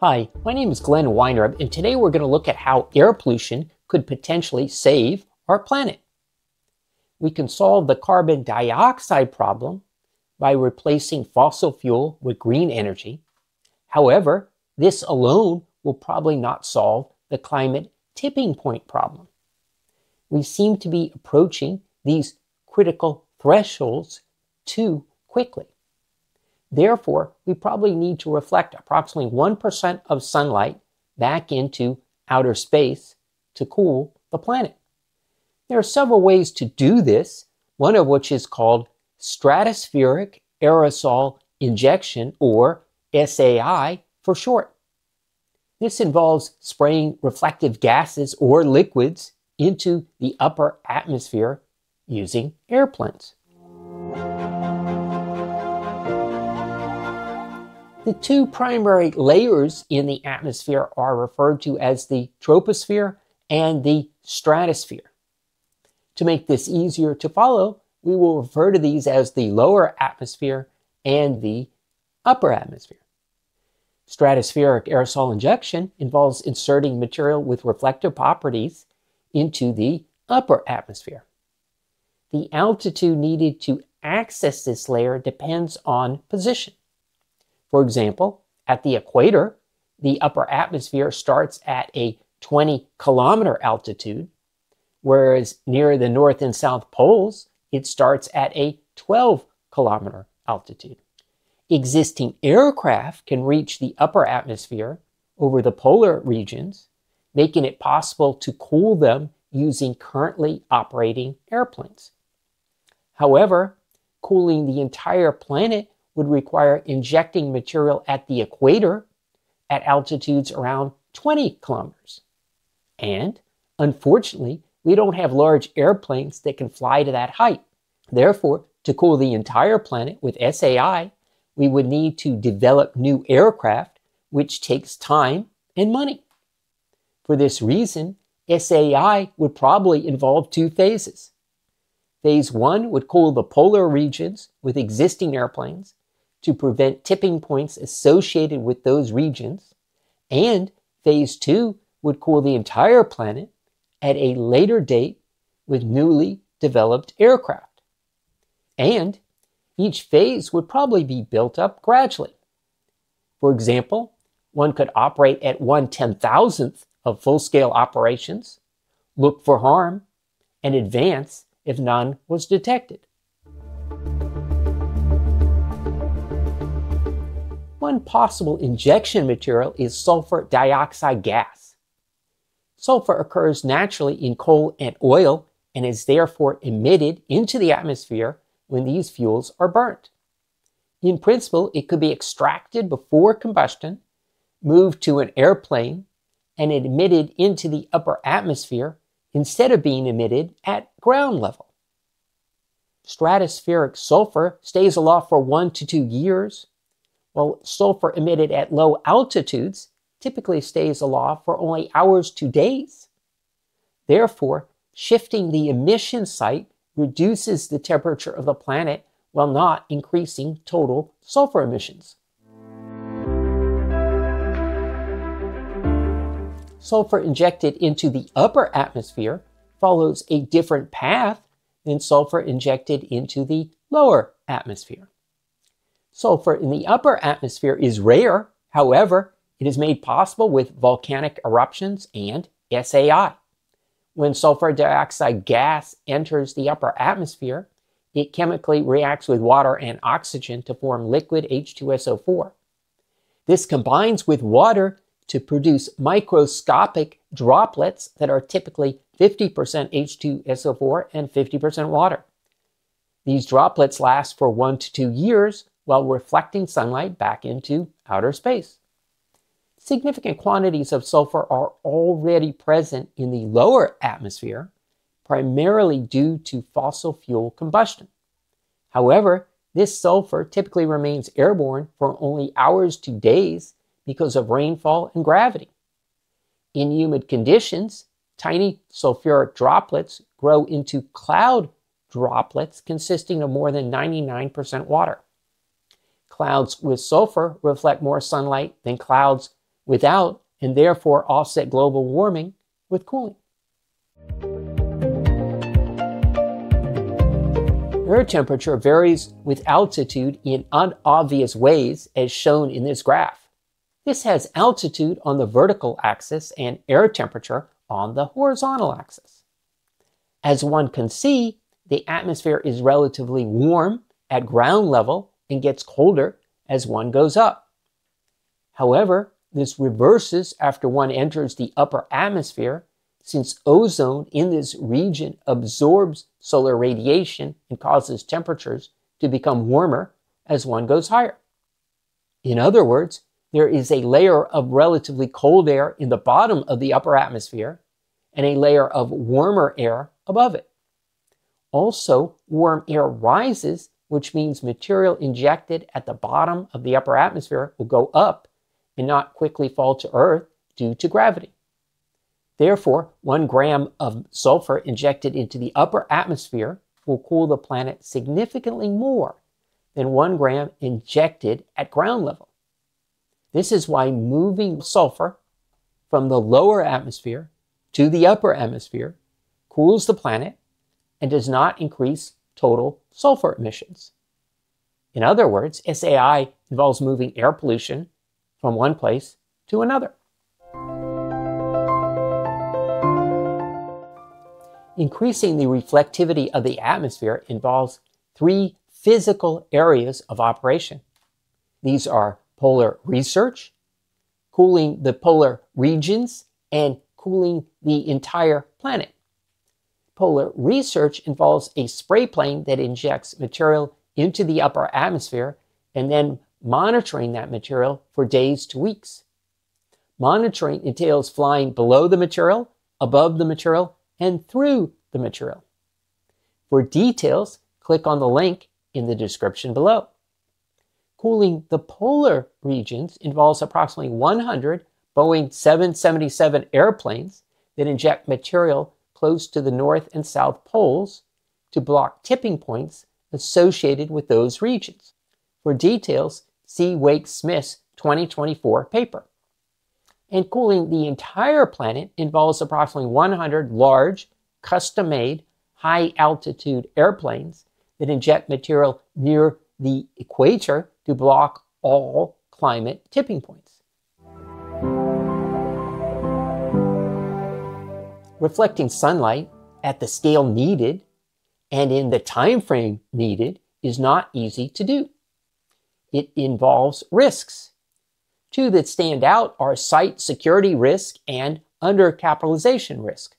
Hi, my name is Glenn Weinreb, and today we're going to look at how air pollution could potentially save our planet. We can solve the carbon dioxide problem by replacing fossil fuel with green energy. However, this alone will probably not solve the climate tipping point problem. We seem to be approaching these critical thresholds too quickly. Therefore, we probably need to reflect approximately 1% of sunlight back into outer space to cool the planet. There are several ways to do this, one of which is called stratospheric aerosol injection, or SAI for short. This involves spraying reflective gases or liquids into the upper atmosphere using airplanes. The two primary layers in the atmosphere are referred to as the troposphere and the stratosphere. To make this easier to follow, we will refer to these as the lower atmosphere and the upper atmosphere. Stratospheric aerosol injection involves inserting material with reflective properties into the upper atmosphere. The altitude needed to access this layer depends on position. For example, at the equator, the upper atmosphere starts at a 20 kilometer altitude, whereas near the north and south poles, it starts at a 12 kilometer altitude. Existing aircraft can reach the upper atmosphere over the polar regions, making it possible to cool them using currently operating airplanes. However, cooling the entire planet would require injecting material at the equator at altitudes around 20 kilometers. And unfortunately, we don't have large airplanes that can fly to that height. Therefore, to cool the entire planet with SAI, we would need to develop new aircraft, which takes time and money. For this reason, SAI would probably involve two phases. Phase one would cool the polar regions with existing airplanes, to prevent tipping points associated with those regions. And phase two would cool the entire planet at a later date with newly developed aircraft. And each phase would probably be built up gradually. For example, one could operate at one ten thousandth of full scale operations, look for harm, and advance if none was detected. One possible injection material is sulfur dioxide gas. Sulfur occurs naturally in coal and oil and is therefore emitted into the atmosphere when these fuels are burnt. In principle, it could be extracted before combustion, moved to an airplane, and emitted into the upper atmosphere instead of being emitted at ground level. Stratospheric sulfur stays aloft for one to two years, while sulfur emitted at low altitudes typically stays aloft for only hours to days. Therefore, shifting the emission site reduces the temperature of the planet while not increasing total sulfur emissions. Sulfur injected into the upper atmosphere follows a different path than sulfur injected into the lower atmosphere. Sulfur in the upper atmosphere is rare. However, it is made possible with volcanic eruptions and SAI. When sulfur dioxide gas enters the upper atmosphere, it chemically reacts with water and oxygen to form liquid H2SO4. This combines with water to produce microscopic droplets that are typically 50% H2SO4 and 50% water. These droplets last for one to two years while reflecting sunlight back into outer space. Significant quantities of sulfur are already present in the lower atmosphere, primarily due to fossil fuel combustion. However, this sulfur typically remains airborne for only hours to days because of rainfall and gravity. In humid conditions, tiny sulfuric droplets grow into cloud droplets consisting of more than 99% water. Clouds with sulfur reflect more sunlight than clouds without, and therefore offset global warming with cooling. Air temperature varies with altitude in unobvious ways, as shown in this graph. This has altitude on the vertical axis and air temperature on the horizontal axis. As one can see, the atmosphere is relatively warm at ground level and gets colder as one goes up. However, this reverses after one enters the upper atmosphere since ozone in this region absorbs solar radiation and causes temperatures to become warmer as one goes higher. In other words, there is a layer of relatively cold air in the bottom of the upper atmosphere and a layer of warmer air above it. Also, warm air rises, which means material injected at the bottom of the upper atmosphere will go up and not quickly fall to Earth due to gravity. Therefore, one gram of sulfur injected into the upper atmosphere will cool the planet significantly more than one gram injected at ground level. This is why moving sulfur from the lower atmosphere to the upper atmosphere cools the planet and does not increase total sulfur emissions. In other words, SAI involves moving air pollution from one place to another. Increasing the reflectivity of the atmosphere involves three physical areas of operation. These are polar research, cooling the polar regions, and cooling the entire planet. Polar research involves a spray plane that injects material into the upper atmosphere and then monitoring that material for days to weeks. Monitoring entails flying below the material, above the material, and through the material. For details, click on the link in the description below. Cooling the polar regions involves approximately 100 Boeing 777 airplanes that inject material close to the north and south poles to block tipping points associated with those regions. For details, see Wake Smith's 2024 paper. And cooling the entire planet involves approximately 100 large, custom made, high altitude airplanes that inject material near the equator to block all climate tipping points. Reflecting sunlight at the scale needed and in the time frame needed is not easy to do. It involves risks Two that stand out are site security risk and undercapitalization risk.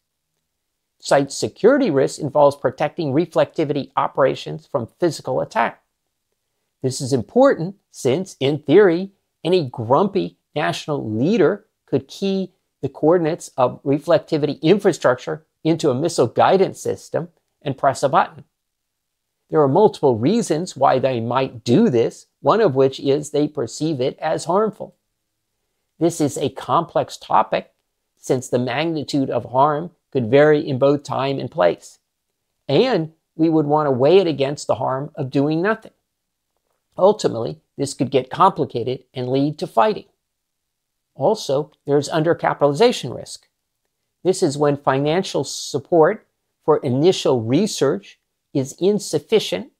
Site security risk involves protecting reflectivity operations from physical attack. This is important since, in theory, any grumpy national leader could key the coordinates of reflectivity infrastructure into a missile guidance system and press a button. There are multiple reasons why they might do this, one of which is they perceive it as harmful. This is a complex topic since the magnitude of harm could vary in both time and place. And we would want to weigh it against the harm of doing nothing. Ultimately, this could get complicated and lead to fighting. Also, there's undercapitalization risk. This is when financial support for initial research is insufficient,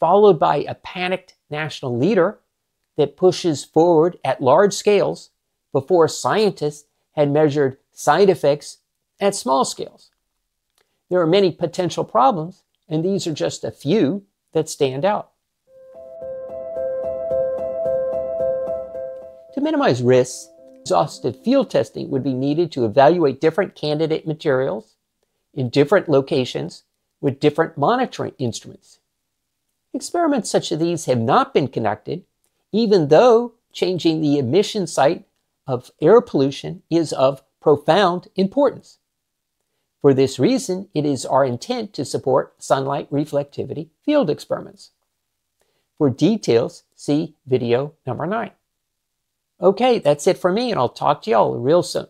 followed by a panicked national leader that pushes forward at large scales before scientists had measured side effects at small scales. There are many potential problems, and these are just a few that stand out. To minimize risks, exhaustive field testing would be needed to evaluate different candidate materials in different locations with different monitoring instruments. Experiments such as these have not been conducted, even though changing the emission site of air pollution is of profound importance. For this reason, it is our intent to support sunlight reflectivity field experiments. For details, see video number nine. Okay, that's it for me, and I'll talk to y'all real soon.